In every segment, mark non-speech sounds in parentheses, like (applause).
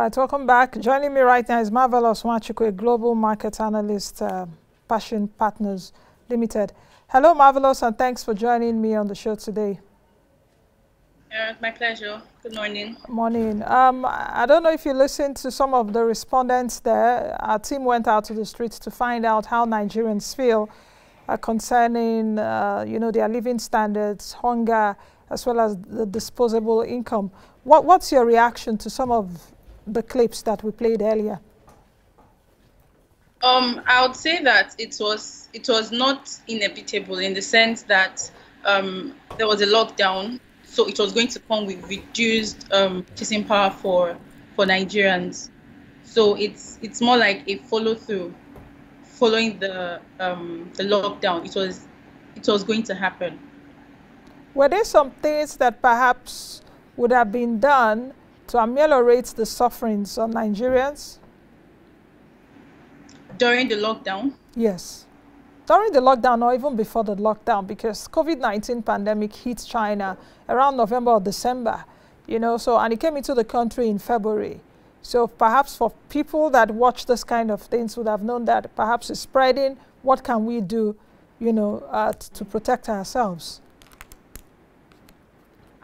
Right, welcome back. Joining me right now is Marvellous Nwachukwu, a global market analyst, uh, Parthian Partners Limited. Hello, Marvellous, and thanks for joining me on the show today. Uh, my pleasure. Good morning. Morning. Um, I don't know if you listened to some of the respondents there. Our team went out to the streets to find out how Nigerians feel uh, concerning, uh, you know, their living standards, hunger, as well as the disposable income. What, what's your reaction to some of the clips that we played earlier? Um, I would say that it was it was not inevitable in the sense that um, there was a lockdown, so it was going to come with reduced um, purchasing power for for Nigerians. So it's it's more like a follow through, following the um, the lockdown. It was it was going to happen. Were there some things that perhaps would have been done to ameliorate the sufferings of Nigerians? During the lockdown? Yes. During the lockdown or even before the lockdown because COVID-19 pandemic hit China around November or December, you know, so, and it came into the country in February. So perhaps for people that watch this kind of things would have known that perhaps it's spreading, what can we do, you know, uh, to protect ourselves?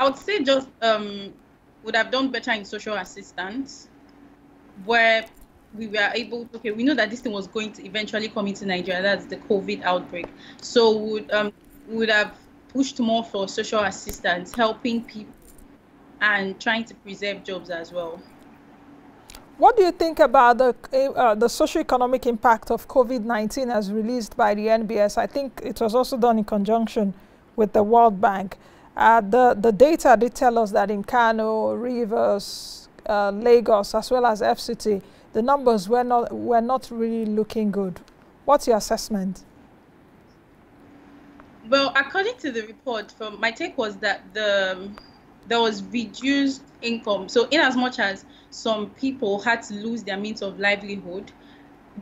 I would say just um, would have done better in social assistance, where we were able. Okay, we know that this thing was going to eventually come into Nigeria. That's the COVID outbreak. So would um, would have pushed more for social assistance, helping people, and trying to preserve jobs as well. What do you think about the uh, the socio-economic impact of COVID-19 as released by the NBS? I think it was also done in conjunction with the World Bank. Uh, the, the data did tell us that in Kano, Rivers, uh, Lagos, as well as FCT, the numbers were not, were not really looking good. What's your assessment? Well, according to the report, from my take was that the there was reduced income. So, in as much as some people had to lose their means of livelihood,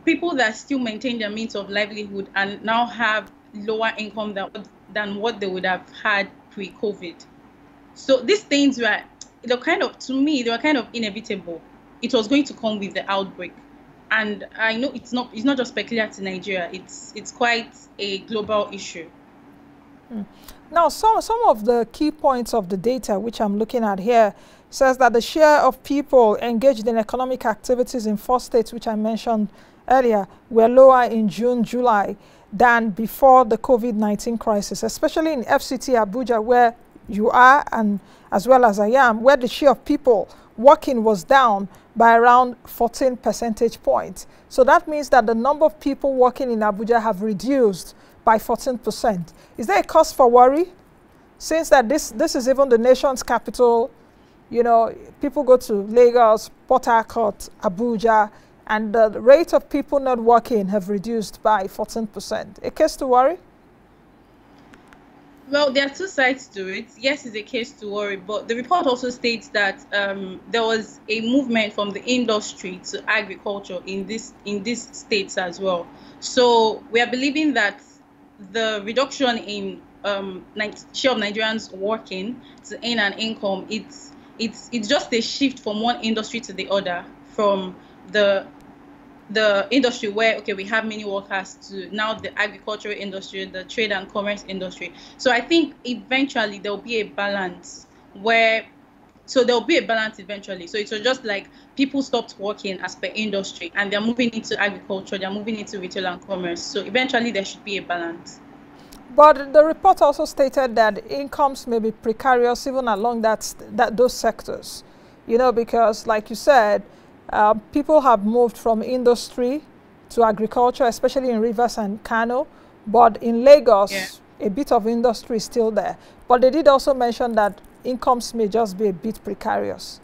people that still maintain their means of livelihood and now have lower income than than what they would have had pre-COVID. So these things were, they kind of, to me, they were kind of inevitable. It was going to come with the outbreak. And I know it's not, it's not just peculiar to Nigeria. It's, it's quite a global issue. Hmm. Now, some, some of the key points of the data, which I'm looking at here, says that the share of people engaged in economic activities in four states, which I mentioned earlier, were lower in June, July than before the COVID-19 crisis, especially in FCT Abuja, where you are and as well as I am, where the share of people working was down by around 14 percentage points. So that means that the number of people working in Abuja have reduced by 14%. Is there a cause for worry? Since that this, this is even the nation's capital, you know, people go to Lagos, Port Harcourt, Abuja, and the rate of people not working have reduced by 14%. A case to worry? Well, there are two sides to it. Yes, it's a case to worry, but the report also states that um, there was a movement from the industry to agriculture in this in these states as well. So we are believing that the reduction in um, share of Nigerians working to earn an income, it's it's it's just a shift from one industry to the other, from the the industry where okay we have many workers to now the agricultural industry the trade and commerce industry. So i think eventually there'll be a balance where so there'll be a balance eventually. So it's just like people stopped working as per industry and they're moving into agriculture they're moving into retail and commerce. So eventually there should be a balance. But the report also stated that incomes may be precarious even along that, that those sectors. You know because like you said uh, people have moved from industry to agriculture, especially in Rivers and Kano. But in Lagos, yeah. a bit of industry is still there. But they did also mention that incomes may just be a bit precarious.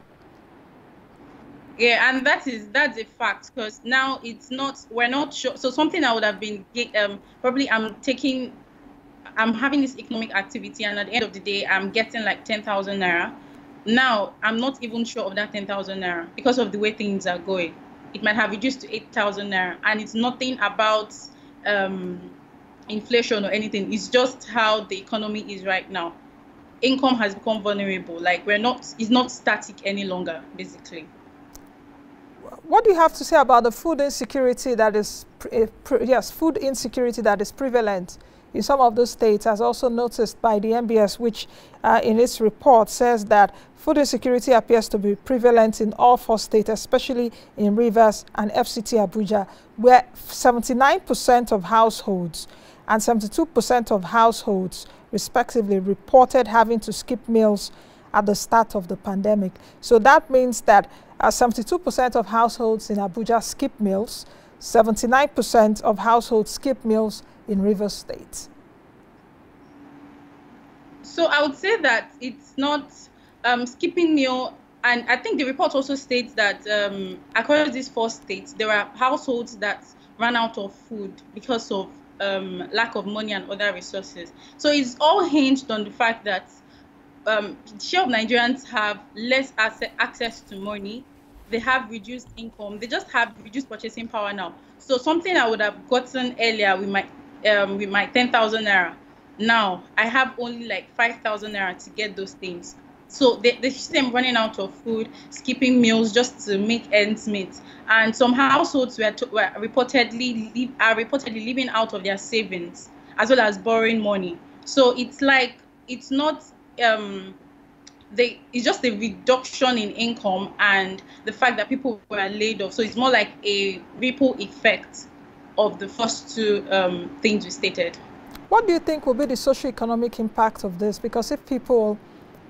Yeah, and that is that's a fact because now it's not we're not sure. So something I would have been um, probably I'm taking, I'm having this economic activity, and at the end of the day, I'm getting like ten thousand naira now, I'm not even sure of that 10,000 naira because of the way things are going. It might have reduced to 8,000 naira, and it's nothing about um, inflation or anything. It's just how the economy is right now. Income has become vulnerable. Like we're not, it's not static any longer, basically. what do you have to say about the food insecurity that is, uh, yes, food insecurity that is prevalent in some of those states, as also noticed by the NBS, which uh, in its report says that food insecurity appears to be prevalent in all four states, especially in Rivers and FCT Abuja, where 79% of households and 72% of households, respectively, reported having to skip meals at the start of the pandemic. So that means that 72% uh, of households in Abuja skip meals, 79% of households skip meals in Rivers State. So I would say that it's not um, skipping meal, and I think the report also states that um, across these four states, there are households that run out of food because of um, lack of money and other resources. So it's all hinged on the fact that um, share of Nigerians have less access to money. They have reduced income. They just have reduced purchasing power now. So something I would have gotten earlier we my um, with my ten thousand naira, now I have only like five thousand naira to get those things. So the, the system running out of food, skipping meals just to make ends meet, and some households were, to, were reportedly leave, are reportedly living out of their savings as well as borrowing money. So it's like it's not um, they it's just a reduction in income and the fact that people were laid off. So it's more like a ripple effect of the first two um, things we stated. What do you think will be the socio-economic impact of this? Because if people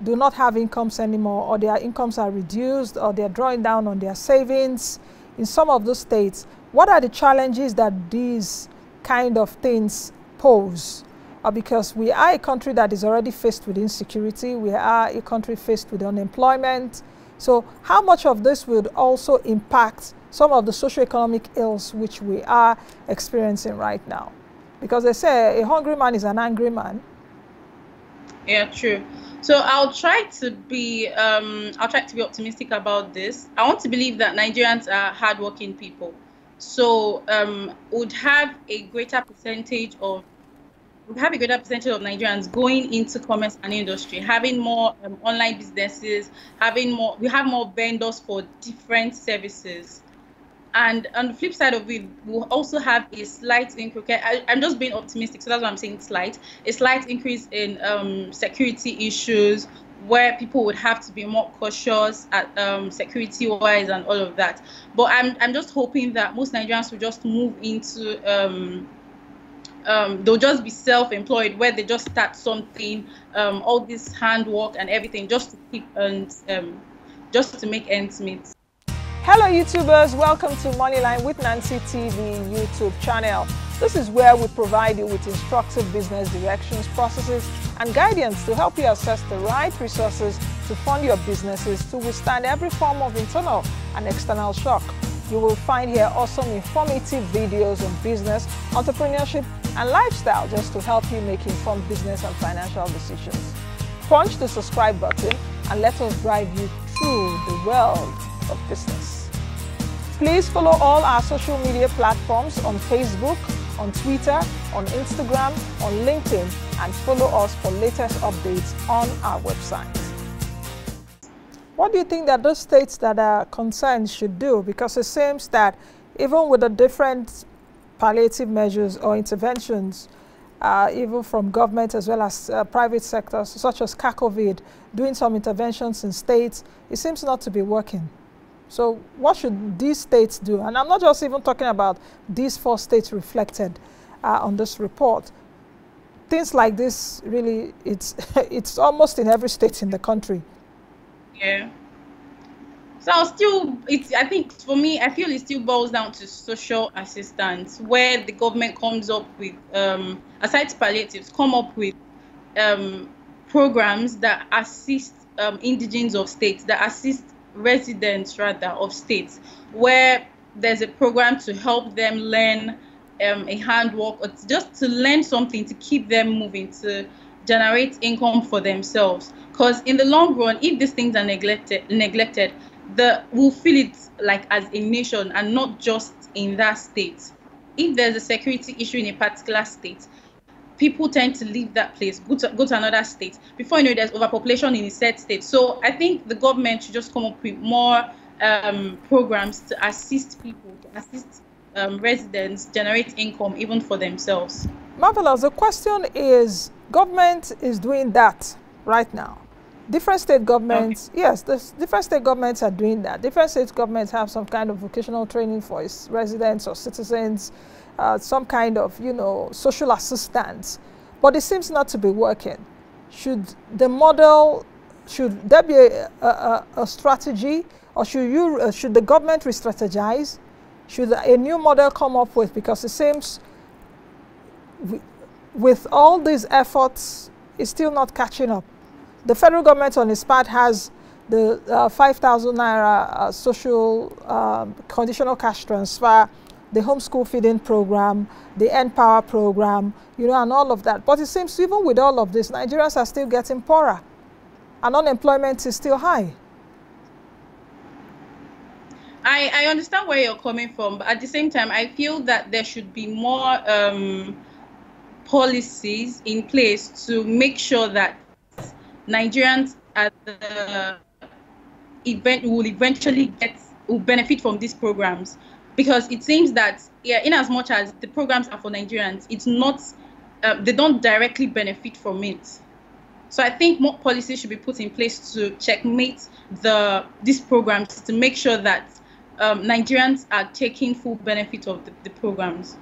do not have incomes anymore or their incomes are reduced or they're drawing down on their savings in some of those states, what are the challenges that these kind of things pose? Uh, because we are a country that is already faced with insecurity, we are a country faced with unemployment. So how much of this would also impact some of the socio-economic ills which we are experiencing right now? Because they say a hungry man is an angry man. Yeah, true. So I'll try to be um, I'll try to be optimistic about this. I want to believe that Nigerians are hardworking people, so um, would have a greater percentage of we have a greater percentage of Nigerians going into commerce and industry, having more um, online businesses, having more, we have more vendors for different services. And on the flip side of it, we'll also have a slight increase. I, am just being optimistic, so that's why I'm saying slight. A slight increase in um, security issues, where people would have to be more cautious at um, security wise and all of that. But I'm I'm just hoping that most Nigerians will just move into um, um, they'll just be self-employed where they just start something um, all this handwork and everything just to keep and um, just to make ends meet hello youtubers. Welcome to moneyline with nancy tv youtube channel. This is where we provide you with instructive business directions processes and guidance to help you assess the right resources to fund your businesses to withstand every form of internal and external shock. You will find here awesome informative videos on business, entrepreneurship, and lifestyle just to help you make informed business and financial decisions. Punch the subscribe button and let us drive you through the world of business. Please follow all our social media platforms on Facebook, on Twitter, on Instagram, on LinkedIn, and follow us for latest updates on our website. What do you think that those states that are concerned should do? Because it seems that even with the different palliative measures or interventions, uh, even from government as well as uh, private sectors, such as CACOVID, doing some interventions in states, it seems not to be working. So what should these states do? And I'm not just even talking about these four states reflected uh, on this report. Things like this really, it's, (laughs) it's almost in every state in the country. Yeah. So I'll still, it's, I think for me, I feel it still boils down to social assistance, where the government comes up with, um, aside palliatives, come up with um, programs that assist um, of states, that assist residents rather of states, where there's a program to help them learn um, a handwork or just to learn something to keep them moving, to generate income for themselves. Because in the long run, if these things are neglected, neglected, the we'll feel it like as a nation and not just in that state. If there's a security issue in a particular state, people tend to leave that place, go to, go to another state. Before you know, there's overpopulation in a set state. So I think the government should just come up with more um, programs to assist people, to assist um, residents generate income even for themselves. Marvellous. The question is, government is doing that right now. Different state governments, okay. yes, the different state governments are doing that. Different state governments have some kind of vocational training for its residents or citizens, uh, some kind of, you know, social assistance. But it seems not to be working. Should the model, should there be a, a, a strategy or should, you, uh, should the government re-strategize? Should a new model come up with? Because it seems with all these efforts, it's still not catching up. The federal government on its part has the uh, 5,000 naira uh, social um, conditional cash transfer, the homeschool feeding program, the N-Power program, you know, and all of that. But it seems even with all of this, Nigerians are still getting poorer and unemployment is still high. I, I understand where you're coming from, but at the same time, I feel that there should be more um, policies in place to make sure that Nigerians at the event will eventually get will benefit from these programs because it seems that yeah in as much as the programs are for Nigerians it's not uh, they don't directly benefit from it so I think more policies should be put in place to checkmate the these programs to make sure that um, Nigerians are taking full benefit of the, the programs.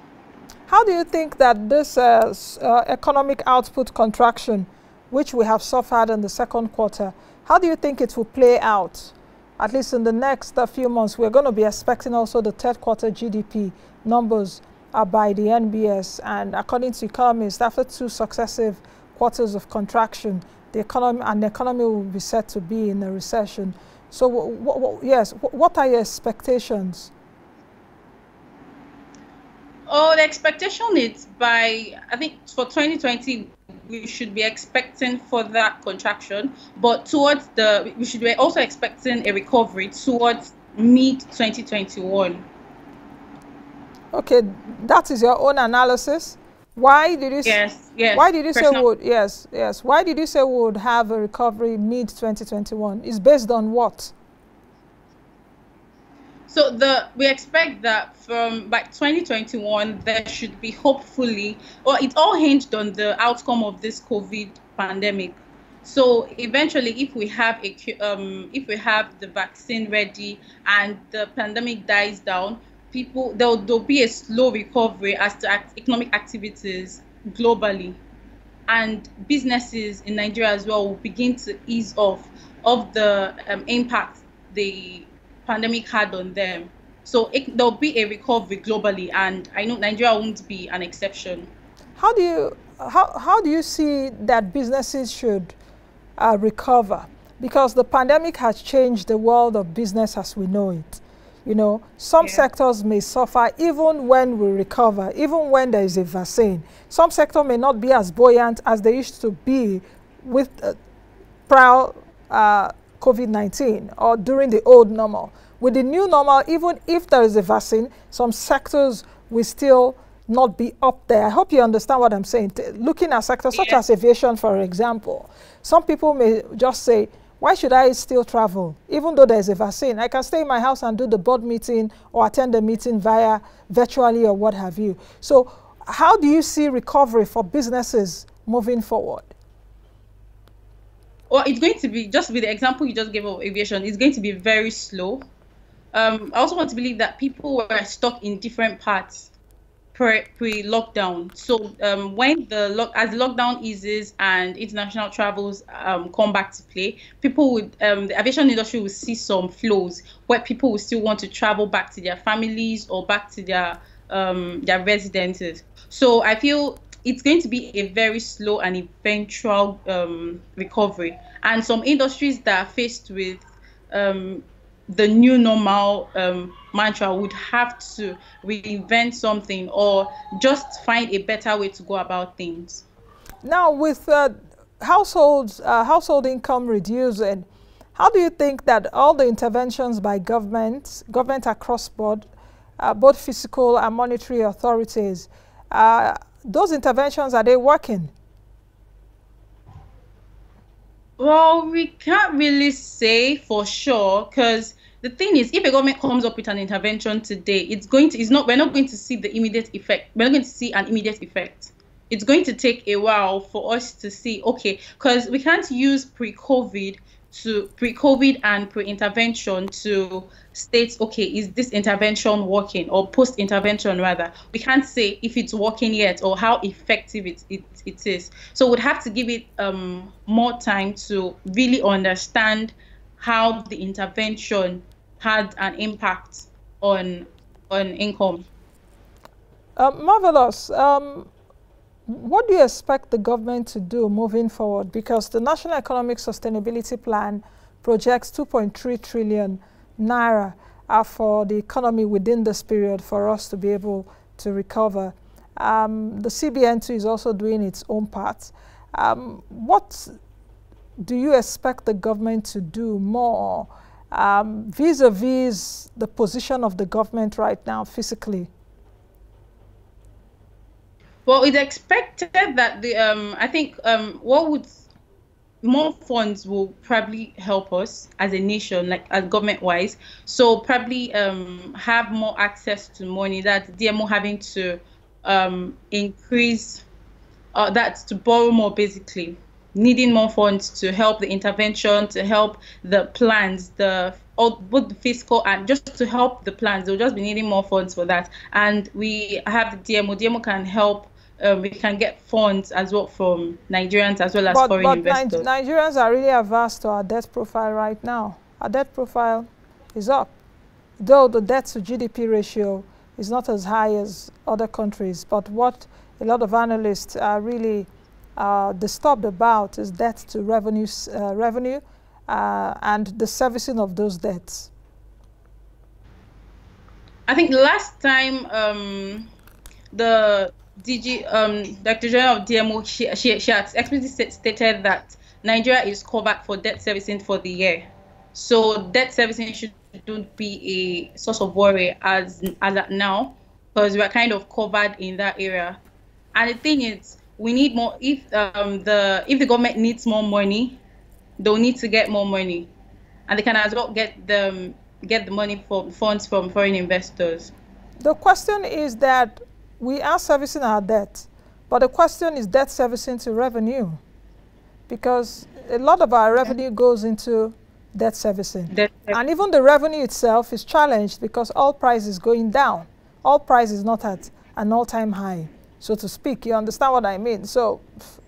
How do you think that this uh, uh, economic output contraction, which we have suffered in the second quarter, how do you think it will play out? At least in the next few months, we're going to be expecting also the third quarter GDP numbers by the NBS. And according to economists, after two successive quarters of contraction, the economy and the economy will be said to be in a recession. So, yes, what are your expectations? Oh, the expectation is by, I think for 2020, we should be expecting for that contraction, but towards the, we should be also expecting a recovery towards mid 2021. Okay, that is your own analysis. Why did you? Yes, yes. Why did you say would? Yes, yes. Why did you say would have a recovery mid 2021? Is based on what? So the we expect that from by 2021 there should be hopefully, or it all hinged on the outcome of this COVID pandemic. So eventually, if we have a um, if we have the vaccine ready and the pandemic dies down, people there'll, there'll be a slow recovery as to act, economic activities globally and businesses in nigeria as well will begin to ease off of the um, impact the pandemic had on them so it, there'll be a recovery globally and i know nigeria won't be an exception how do you how, how do you see that businesses should uh, recover because the pandemic has changed the world of business as we know it you know, some yeah. sectors may suffer even when we recover, even when there is a vaccine. Some sector may not be as buoyant as they used to be with uh, prior uh, COVID-19 or during the old normal. With the new normal, even if there is a vaccine, some sectors will still not be up there. I hope you understand what I'm saying. T looking at sectors yeah. such as aviation, for example, some people may just say, why should I still travel? Even though there's a vaccine, I can stay in my house and do the board meeting or attend the meeting via virtually or what have you. So how do you see recovery for businesses moving forward? Well, it's going to be, just with the example you just gave of aviation, it's going to be very slow. Um, I also want to believe that people were stuck in different parts pre lockdown. So um, when the lock as lockdown eases and international travels um, come back to play, people would um, the aviation industry will see some flows where people will still want to travel back to their families or back to their um, their residences. So I feel it's going to be a very slow and eventual um, recovery. And some industries that are faced with um, the new normal um, mantra would have to reinvent something or just find a better way to go about things. Now, with uh, households, uh, household income reducing, how do you think that all the interventions by government, government across board, uh, both fiscal and monetary authorities, uh, those interventions, are they working? Well, we can't really say for sure because the thing is, if a government comes up with an intervention today, it's going to, it's not, we're not going to see the immediate effect. We're not going to see an immediate effect. It's going to take a while for us to see, okay, because we can't use pre-COVID to pre-COVID and pre-intervention to state, okay, is this intervention working or post-intervention rather? We can't say if it's working yet or how effective it, it, it is. So we'd have to give it um, more time to really understand how the intervention had an impact on on income. Uh, marvellous. Um, what do you expect the government to do moving forward? Because the National Economic Sustainability Plan projects 2.3 trillion naira for the economy within this period for us to be able to recover. Um, the CBN too is also doing its own part. Um, what do you expect the government to do more um, vis-a-vis -vis the position of the government right now fiscally? Well, it's expected that the um, I think um, what would more funds will probably help us as a nation, like as government wise. So probably um, have more access to money. That DMO having to um, increase uh, that to borrow more basically needing more funds to help the intervention, to help the plans, the all, both the fiscal and just to help the plans. They'll just be needing more funds for that. And we have the DMO. DMO can help. Um, we can get funds as well from Nigerians as well as but, foreign but investors. Nigerians are really averse to our debt profile right now. Our debt profile is up, though the debt to GDP ratio is not as high as other countries. But what a lot of analysts are really uh, disturbed about is debt to revenue, uh, revenue uh, and the servicing of those debts? I think last time um, the DG, um, Dr. General of DMO, she, she, she had explicitly stated that Nigeria is covered for debt servicing for the year. So debt servicing should don't be a source of worry as as at now because we're kind of covered in that area. And the thing is, we need more if um, the if the government needs more money they'll need to get more money and they can as well get the get the money from funds from foreign investors the question is that we are servicing our debt but the question is debt servicing to revenue because a lot of our revenue goes into debt servicing debt and even the revenue itself is challenged because all price is going down all price is not at an all-time high so to speak. You understand what I mean? So,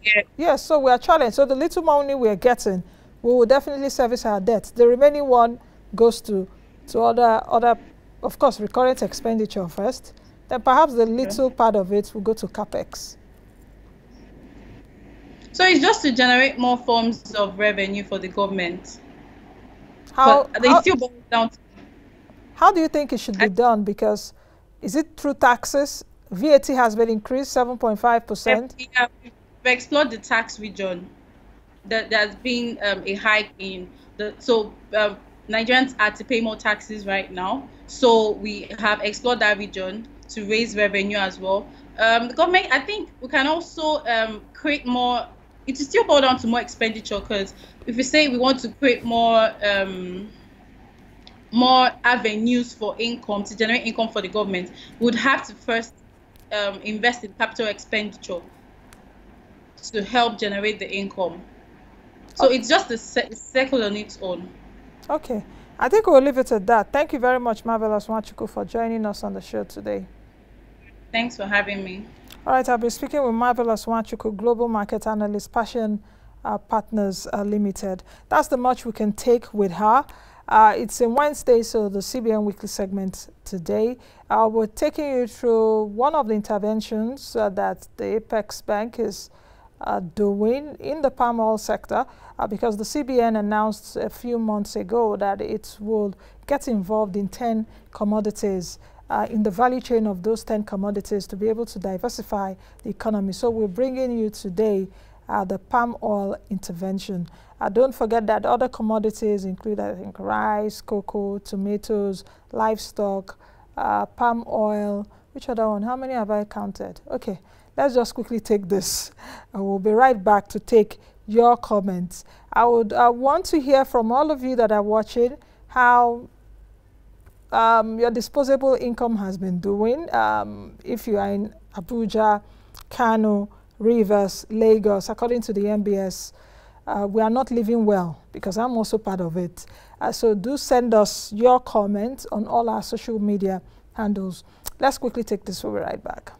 yeah. yes, so we are challenged. So the little money we are getting, we will definitely service our debt. The remaining one goes to, to other, other, of course, recurrent expenditure first. Then perhaps the little part of it will go to capex. So it's just to generate more forms of revenue for the government. How, but they how, still boil down. how do you think it should be done? Because is it through taxes? VAT has been increased 7.5%. We have explored the tax region. That there's been um, a hike in the so um, Nigerians are to pay more taxes right now. So we have explored that region to raise revenue as well. Um, the government, I think, we can also um, create more. It is still boil down to more expenditure because if we say we want to create more um, more avenues for income to generate income for the government, we would have to first um, invest in capital expenditure to help generate the income. So okay. it's just a circle on its own. Okay. I think we'll leave it at that. Thank you very much, Marvellous Nwachukwu, for joining us on the show today. Thanks for having me. All right, I'll be speaking with Marvellous Nwachukwu, Global Market Analyst, Parthian uh, Partners uh, Limited. That's the much we can take with her. Uh, it's a Wednesday, so the CBN Weekly segment today. Uh, we're taking you through one of the interventions uh, that the Apex Bank is doing in the palm oil sector uh, because the CBN announced a few months ago that it will get involved in 10 commodities uh, in the value chain of those 10 commodities to be able to diversify the economy. So we're bringing you today the palm oil intervention. Uh, don't forget that other commodities include, I think, rice, cocoa, tomatoes, livestock, uh, palm oil. Which other one? How many have I counted? Okay, let's just quickly take this. And we'll be right back to take your comments. I would uh, want to hear from all of you that are watching how um, your disposable income has been doing. Um, if you are in Abuja, Kano, Rivers, Lagos, according to the NBS, uh, we are not living well because I'm also part of it. Uh, so do send us your comments on all our social media handles. Let's quickly take this. We'll be right back.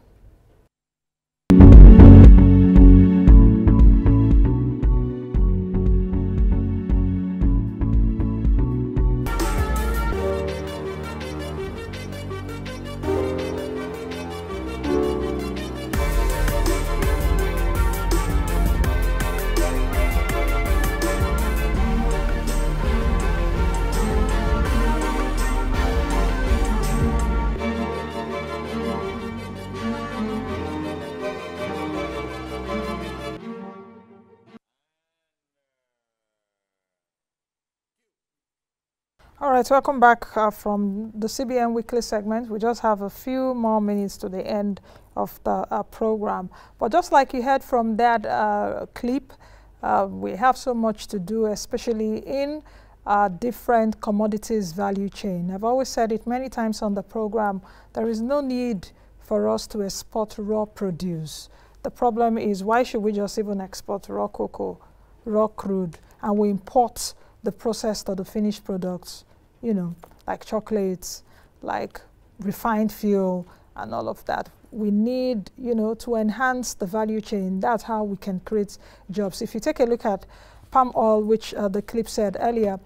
Right, welcome back uh, from the CBN Weekly segment. We just have a few more minutes to the end of the uh, program. But just like you heard from that uh, clip, uh, we have so much to do, especially in uh, different commodities value chain. I've always said it many times on the program, there is no need for us to export raw produce. The problem is why should we just even export raw cocoa, raw crude, and we import the processed or the finished products you know, like chocolates, like refined fuel and all of that. We need, you know, to enhance the value chain. That's how we can create jobs. If you take a look at palm oil, which uh, the clip said earlier,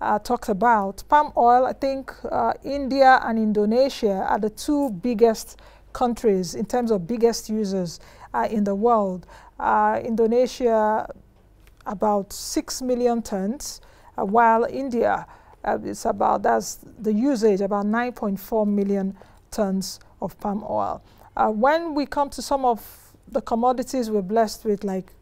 uh, talked about, palm oil, I think uh, India and Indonesia are the two biggest countries in terms of biggest users uh, in the world. Uh, Indonesia, about 6 million tons, uh, while India, uh, it's about, that's the usage, about 9.4 million tons of palm oil. Uh, when we come to some of the commodities we're blessed with, like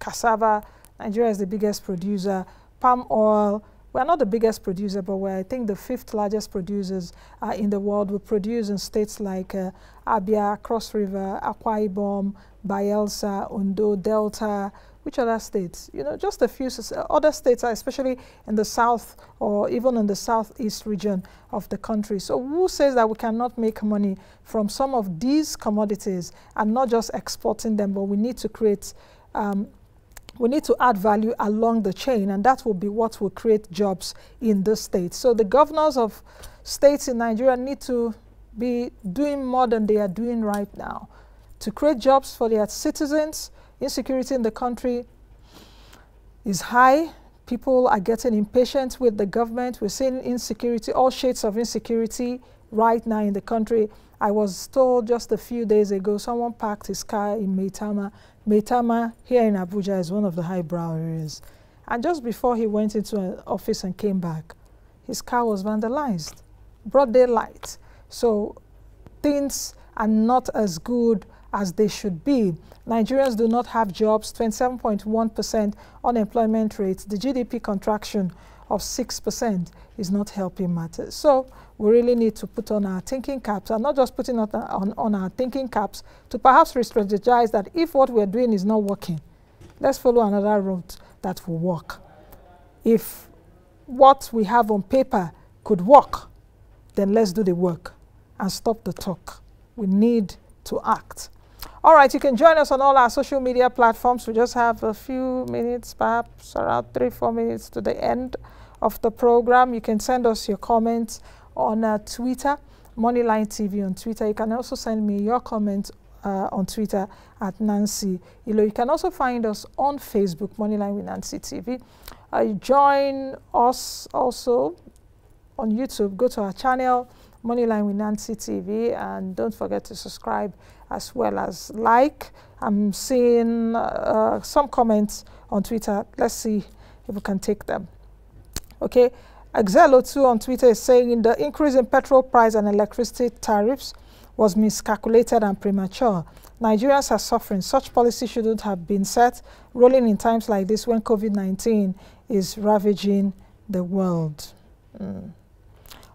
cassava, Nigeria is the biggest producer, palm oil, we're not the biggest producer, but we're, I think, the fifth largest producers uh, in the world. We produce in states like uh, Abia, Cross River, Akwa Ibom, Bayelsa, Ondo, Delta, which other states? You know, just a few other states, are especially in the south or even in the southeast region of the country. So who says that we cannot make money from some of these commodities and not just exporting them, but we need to create um, we need to add value along the chain, and that will be what will create jobs in the states. So the governors of states in Nigeria need to be doing more than they are doing right now to create jobs for their citizens, Insecurity in the country is high. People are getting impatient with the government. We're seeing insecurity, all shades of insecurity right now in the country. I was told just a few days ago someone parked his car in Maitama. Maitama here in Abuja is one of the highbrow areas. And just before he went into an office and came back, his car was vandalized. Broad daylight. So things are not as good as they should be. Nigerians do not have jobs, 27.1% unemployment rate. The GDP contraction of 6% is not helping matters. So we really need to put on our thinking caps and not just putting on, on, on our thinking caps to perhaps re-strategize that if what we're doing is not working, let's follow another route that will work. If what we have on paper could work, then let's do the work and stop the talk. We need to act. All right, you can join us on all our social media platforms. We just have a few minutes, perhaps around three, four minutes to the end of the program. You can send us your comments on uh, Twitter, Moneyline TV on Twitter. You can also send me your comments uh, on Twitter at Nancy Illoh. You can also find us on Facebook, Moneyline with Nancy TV. Uh, join us also on YouTube. Go to our channel, Moneyline with Nancy TV, and don't forget to subscribe as well as like. I'm seeing uh, some comments on Twitter. Let's see if we can take them. Okay, Exelo2 on Twitter is saying the increase in petrol price and electricity tariffs was miscalculated and premature. Nigerians are suffering. Such policy shouldn't have been set, rolling in times like this when COVID-19 is ravaging the world. Mm.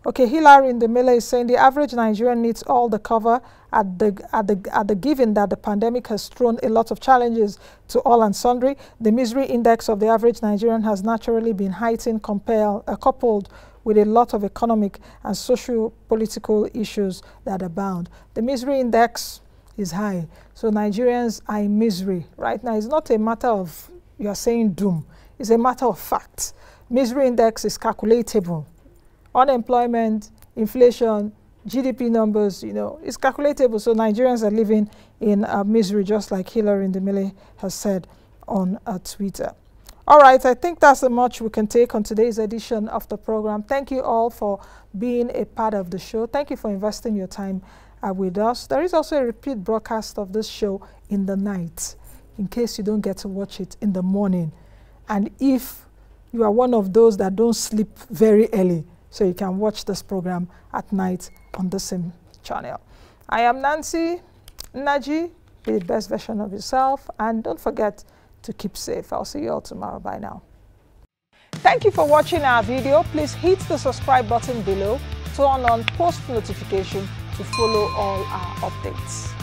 Okay, Hilary in the Miller is saying the average Nigerian needs all the cover at the, at, the, at the given that the pandemic has thrown a lot of challenges to all and sundry. The misery index of the average Nigerian has naturally been heightened uh, coupled with a lot of economic and social political issues that abound. The misery index is high. So Nigerians are in misery right now. It's not a matter of you're saying doom. It's a matter of fact. Misery index is calculatable. Unemployment, inflation, GDP numbers, you know, it's calculatable. So Nigerians are living in uh, misery, just like Hillary Ndemile has said on uh, Twitter. All right, I think that's the much we can take on today's edition of the program. Thank you all for being a part of the show. Thank you for investing your time uh, with us. There is also a repeat broadcast of this show in the night, in case you don't get to watch it in the morning. And if you are one of those that don't sleep very early, so you can watch this program at night on the same channel. I am Nancy Nnaji. Be the best version of yourself. And don't forget to keep safe. I'll see you all tomorrow. Bye now. Thank you for watching our video. Please hit the subscribe button below, turn on post notification to follow all our updates.